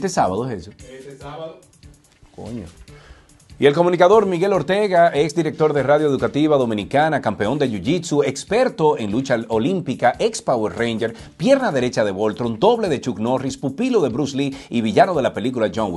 Este sábado es eso. Este sábado. Coño. Y el comunicador Miguel Ortega, ex director de Radio Educativa Dominicana, campeón de Jiu-Jitsu, experto en lucha olímpica, ex Power Ranger, pierna derecha de Voltron, doble de Chuck Norris, pupilo de Bruce Lee y villano de la película John Wick.